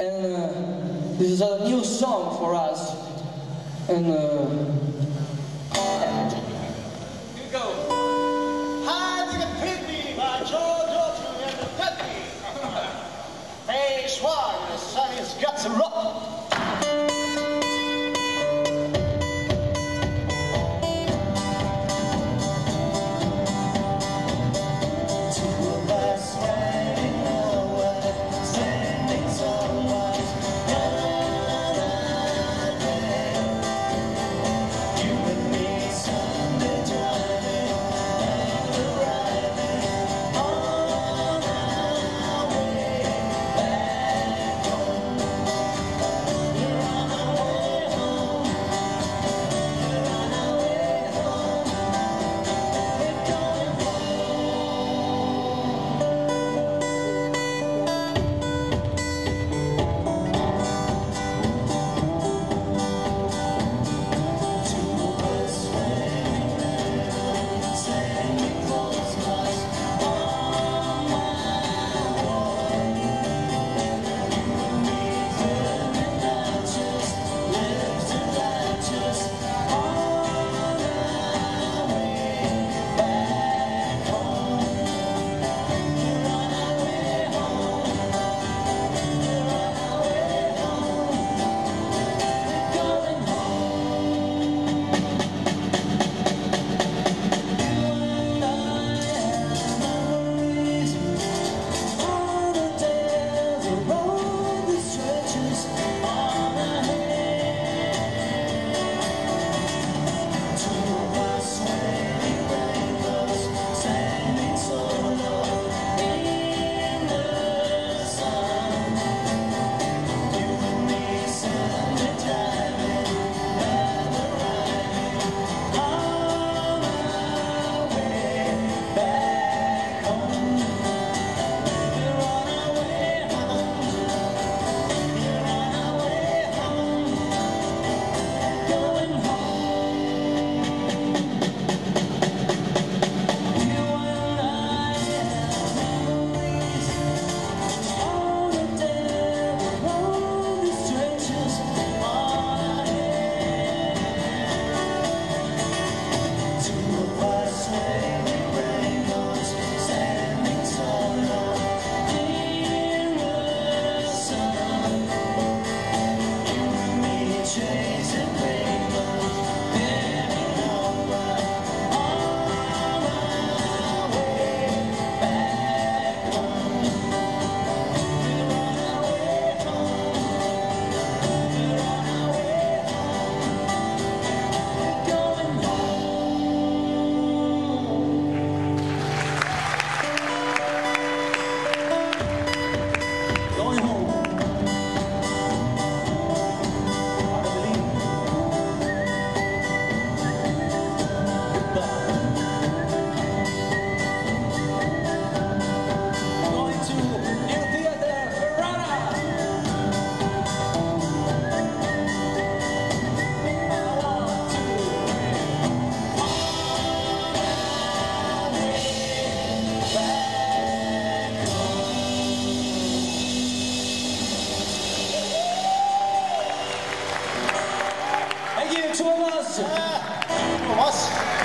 and uh, this is a new song for us. And uh, Here we go. Hiding a pretty by George and the Petty. Phase one, the sun has got to rock. し。